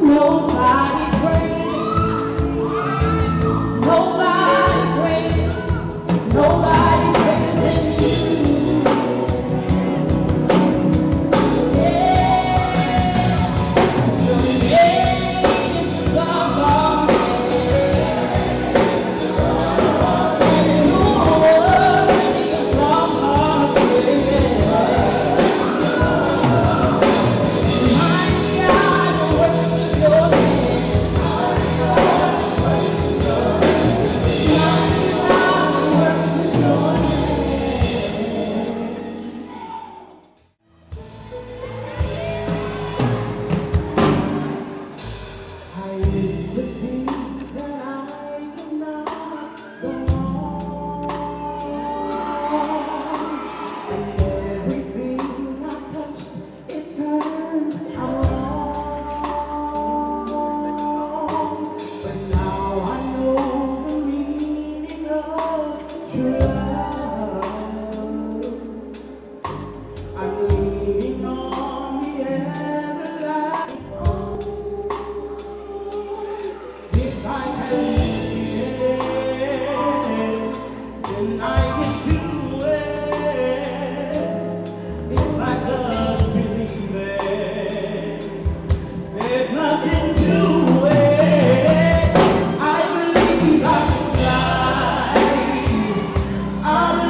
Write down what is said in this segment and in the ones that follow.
No And when I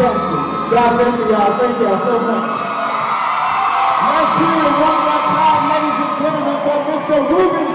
Junction. God bless you, y'all. Thank y'all so much. Let's hear it one more time, ladies and gentlemen, for Mr. Ruben